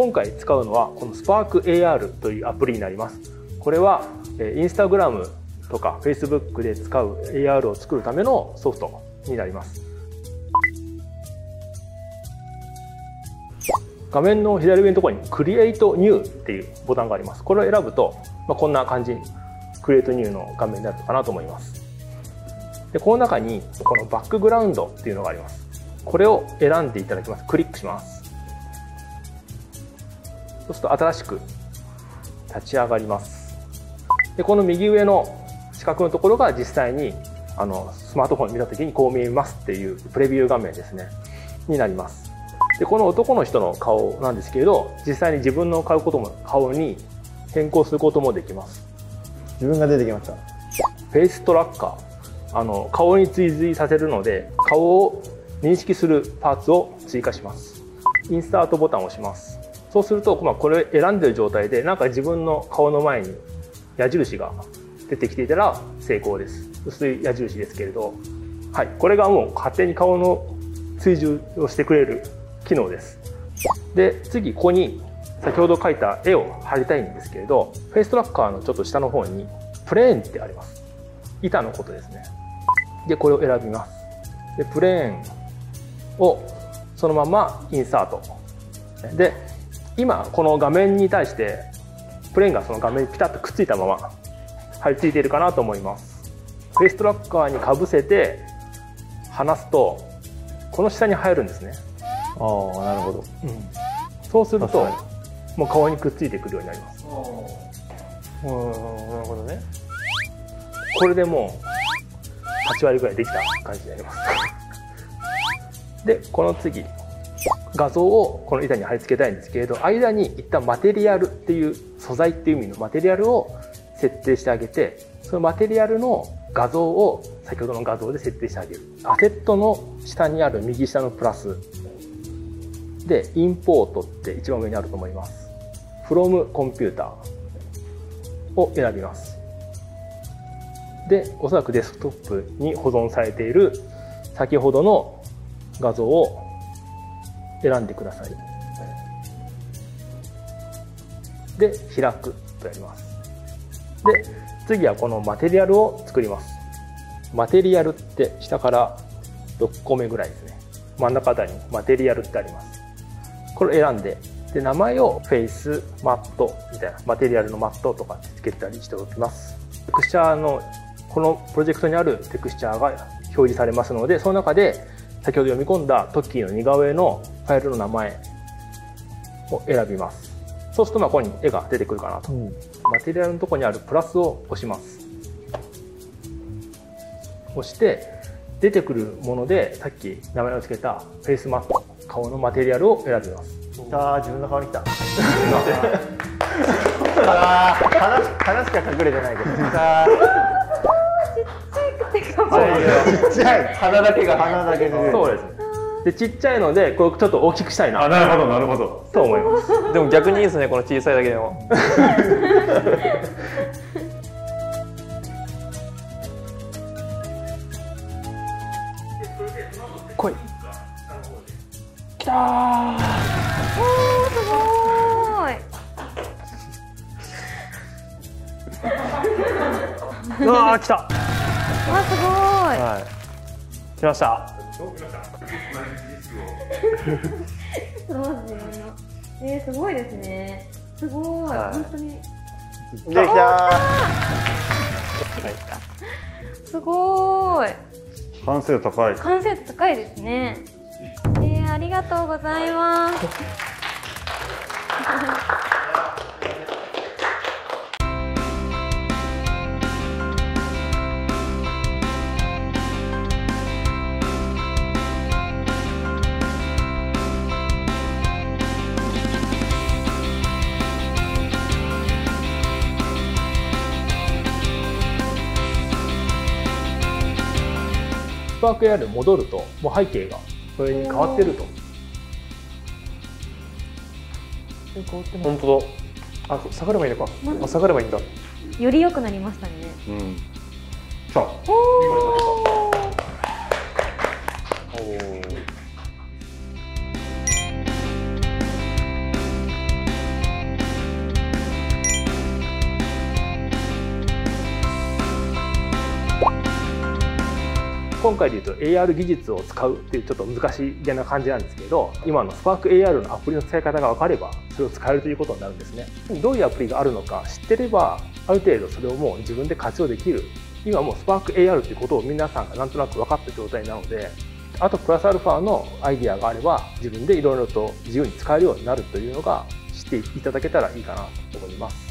今回使うのはこの SparkAR というアプリになります。これはインスタグラムとか Facebook で使う AR を作るためのソフトになります。画面の左上のところに Create New っていうボタンがあります。これを選ぶと、まあ、こんな感じに Create New の画面になるかなと思います。で、この中にこのバックグラウンドっていうのがあります。これを選んでいただきます。クリックします。そうすると新しく立ち上がります。でこの右上の四角のところが実際にあのスマートフォン見た時にこう見えますっていうプレビュー画面ですね。になります。でこの男の人の顔なんですけれど実際に自分の顔ことも顔に変更することもできます。自分が出てきました。フェイストラッカー。あの顔に追随させるので顔を認識するパーツを追加します。インスタートボタンを押しますそうすると、まあ、これ選んでる状態でなんか自分の顔の前に矢印が出てきていたら成功です。薄い矢印ですけれど、はい、これがもう勝手に顔の追従をしてくれる機能です。で次ここに先ほど描いた絵を貼りたいんですけれどフェイストラッカーのちょっと下の方にプレーンってあります。板のことですね。でこれを選びます。でプレーンをそのままインサート。で今この画面に対してプレーンがその画面にピタッとくっついたまま貼り付いているかなと思います。フェイストラッカーにかぶせて離すとこの下に入るんですね。ああなるほど、うん、そうするともう顔にくっついてくるようになります。うんなるほどね。これでもう8割ぐらいできた感じになります。でこの次画像をこの板に貼り付けたいんですけれど間に一旦マテリアルっていう素材っていう意味のマテリアルを設定してあげてそのマテリアルの画像を先ほどの画像で設定してあげるアセットの下にある右下のプラスでインポートって一番上にあると思います from コンピューターを選びますでおそらくデスクトップに保存されている先ほどの画像を選んでください。で開くとやります。で次はこのマテリアルを作ります。マテリアルって下から6個目ぐらいですね。真ん中あたりにマテリアルってあります。これ選んで。で名前をフェイスマットみたいなマテリアルのマットとかってつけたりしておきます。テクスチャーのこのプロジェクトにあるテクスチャーが表示されますのでその中で先ほど読み込んだトッキーの似顔絵のファイルの名前を選びます。そうするとまあここに絵が出てくるかなと。うん、マテリアルのところにあるプラスを押します。押して出てくるものでさっき名前を付けたフェイスマット顔のマテリアルを選びます。ああ自分の顔に来た。ああ話話しか隠れてないけど。ちっちゃい。鼻だけが。鼻だけでそうです。でちっちゃいのでこれちょっと大きくしたいな。あなるほどなるほど。と思います。でも逆にいいですねこの小さいだけでも。来い。きたー。おーすごーい。うわー来たわすごい。はい。来ました。えー、すごいですね。すごい、はい、本当に。できたすごい。完成度高い。完成度高いですね。えー、ありがとうございます。スパーク AR に戻るともう背景がそれに変わってると。本当だ。あ下がればいいのか。あ下がればいいんだ。より良くなりましたね。うん。さあ今回で言うと AR 技術を使うっていうちょっと難しいげな感じなんですけど今のスパーク AR のアプリの使い方が分かればそれを使えるということになるんですね。どういうアプリがあるのか知ってればある程度それをもう自分で活用できる。今もうスパーク AR ということを皆さんがなんとなく分かった状態なのであとプラスアルファのアイディアがあれば自分でいろいろと自由に使えるようになるというのが知っていただけたらいいかなと思います。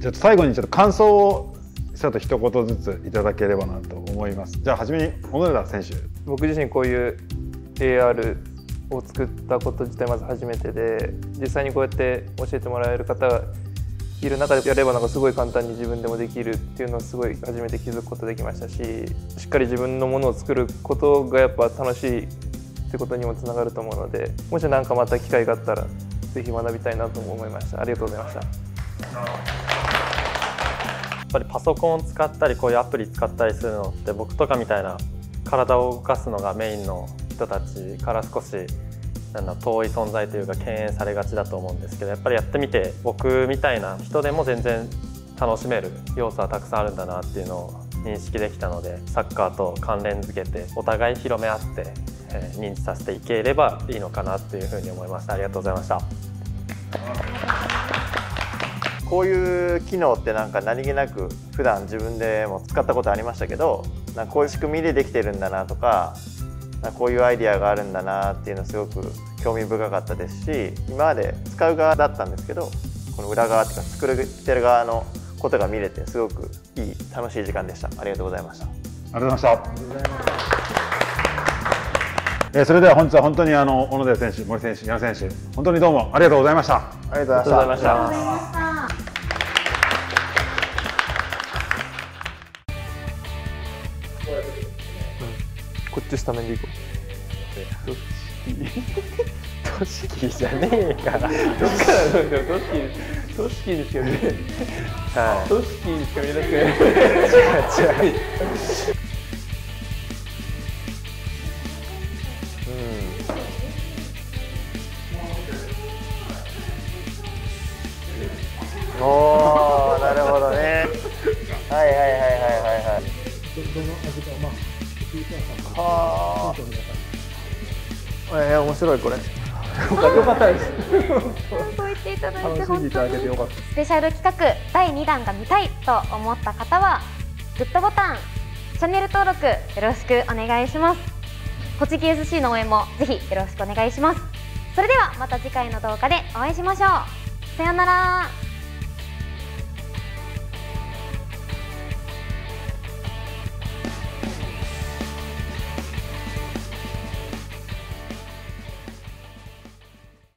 じゃあ最後にちょっと感想をちょっと一言ずついただければなと思います。じゃあ初めに小野田選手。僕自身こういう AR を作ったこと自体まず初めてで実際にこうやって教えてもらえる方がいる中でやればなんかすごい簡単に自分でもできるっていうのをすごい初めて気づくことできましたししっかり自分のものを作ることがやっぱ楽しいってことにもつながると思うのでもし何かまた機会があったらぜひ学びたいなとも思いました。ありがとうございました。やっぱりパソコンを使ったりこういうアプリ使ったりするのって僕とかみたいな体を動かすのがメインの人たちから少しなんだ遠い存在というか敬遠されがちだと思うんですけどやっぱりやってみて僕みたいな人でも全然楽しめる要素はたくさんあるんだなっていうのを認識できたのでサッカーと関連づけてお互い広め合って、え認知させていければいいのかなっていうふうに思いましたありがとうございました。こういう機能ってなんか何気なく普段自分でも使ったことありましたけどなんかこういう仕組みでできてるんだなとかなこういうアイディアがあるんだなっていうのすごく興味深かったですし今まで使う側だったんですけどこの裏側っていうか作ってる側のことが見れてすごくいい楽しい時間でした。ありがとうございました。ありがとうございました。えーそれでは本日は本当にあの小野寺選手森選手矢野選手本当にどうもありがとうございました。ありがとうございましたこっちスタメンでいこう。組織じゃねえから。どっからなんか組織組織にしか見えない。は組織にしか見えなくて。おーはあ。えー、面白いこれ。よかったです。そう言っていただいて本当に。スペシャル企画第2弾が見たいと思った方はグッドボタンチャンネル登録よろしくお願いします。栃木 SC の応援もぜひよろしくお願いします。それではまた次回の動画でお会いしましょう。さようなら